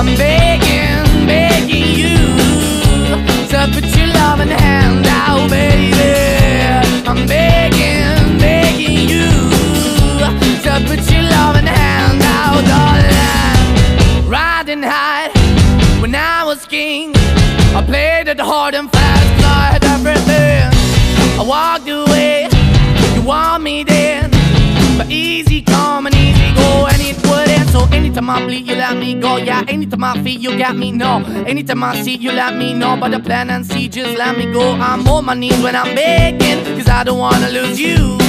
I'm begging, begging you to put your loving hand out, baby. I'm begging, begging you to put your loving hand out, darling. Riding high when I was king, I played it hard and fast, I everything. I walked away, you want me then, anytime I bleed, you let me go. Yeah, anytime I feel, you got me. No, anytime I see, you let me know. But the plan and see, just let me go. I'm on my knees when I'm begging, cause I don't wanna lose you.